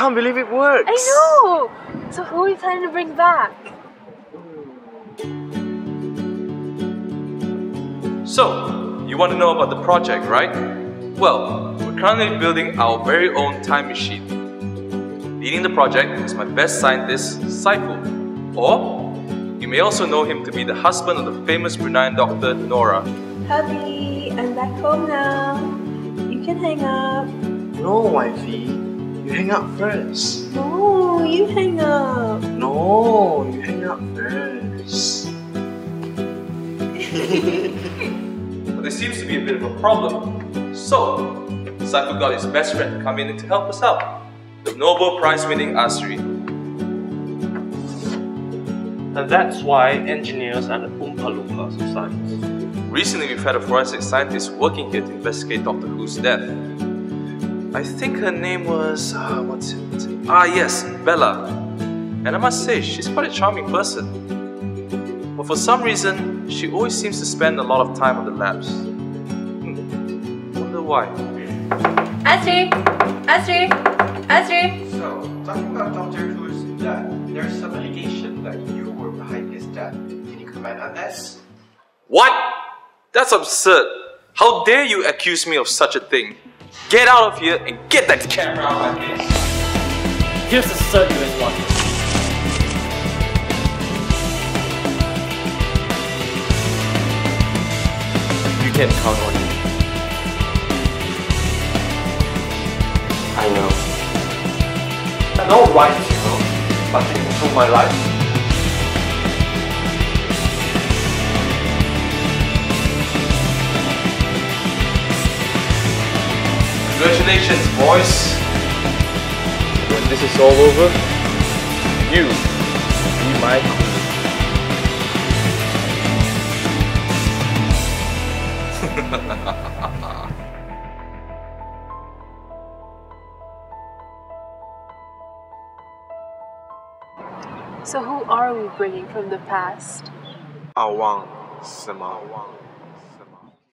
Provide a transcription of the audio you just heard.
can't believe it works. I know! So who are you planning to bring back? So, you want to know about the project, right? Well, we're currently building our very own time machine. Leading the project is my best scientist, Saiful. Or, you may also know him to be the husband of the famous Bruneian doctor, Nora. Hubby, I'm back home now. You can hang up. No, wifey. You hang up first. No, you hang up. No, you hang up first. But there seems to be a bit of a problem. So, Saiful got his best friend to come in to help us out. The Nobel Prize winning Azri. And that's why engineers are the Oompa Loompas of science. Recently, we've had a forensic scientist working here to investigate Doctor Hu's death. I think her name was. Uh, what's, it, what's it? Ah, yes, Bella. And I must say, she's quite a charming person. But for some reason, she always seems to spend a lot of time on the labs. Hmm. Wonder why. Azri! Azri! Azri! So, talking about Dr. Hu's death, there's some allegation that you were behind his death. Can you comment on this? What? That's absurd. How dare you accuse me of such a thing? Get out of here and get that camera out of my face. Here's the you guys wanted. You can count on me. I know. I know right, you know, but to control my life. Congratulations, boys. When this is all over, you be my queen. So who are we bringing from the past? Awang, Sema Wang.